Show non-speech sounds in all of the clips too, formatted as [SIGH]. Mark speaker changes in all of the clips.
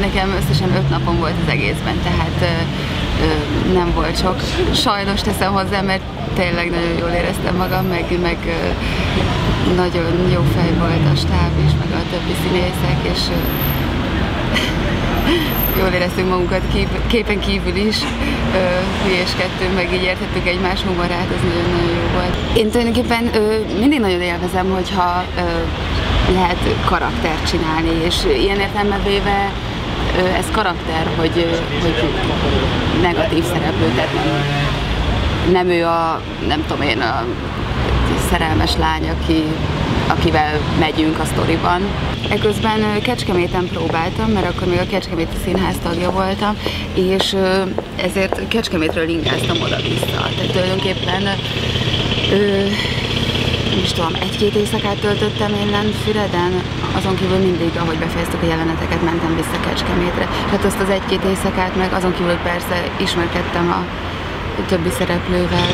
Speaker 1: nekem összesen öt napom volt az egészben, tehát ö, ö, nem volt sok. Sajnos teszem hozzá, mert tényleg nagyon jól éreztem magam, meg, meg ö, nagyon jó fej volt a stáb is, meg a többi színészek, és ö, [LAUGHS] jól éreztünk magunkat kívül, képen kívül is, ö, hülyéskedtünk, meg így értettük egymás humorát, ez nagyon-nagyon jó volt. Én tulajdonképpen ö, mindig nagyon élvezem, hogyha ö, lehet karaktert csinálni, és ilyen értelme véve ez karakter, hogy, hogy negatív szereplő, tehát nem, nem ő a, nem tudom én, a szerelmes lány, aki akivel megyünk a sztoriban. Eközben Kecskeméten próbáltam, mert akkor még a Kecskeméti Színház tagja voltam, és ezért Kecskemétről ingáztam oda-vissza. Tehát tulajdonképpen nem is tudom, egy-két éjszakát töltöttem én Füreden, azon kívül mindig, ahogy befejeztük a jeleneteket, mentem vissza Kecskemétre. Hát azt az egy-két éjszakát meg azon kívül persze ismerkedtem a többi szereplővel,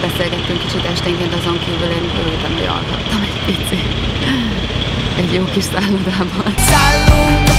Speaker 1: beszélgettünk kicsit esténként, azon kívül én örültem, hogy alhattam egy picit. Egy jó kis szállodában. Szállunk a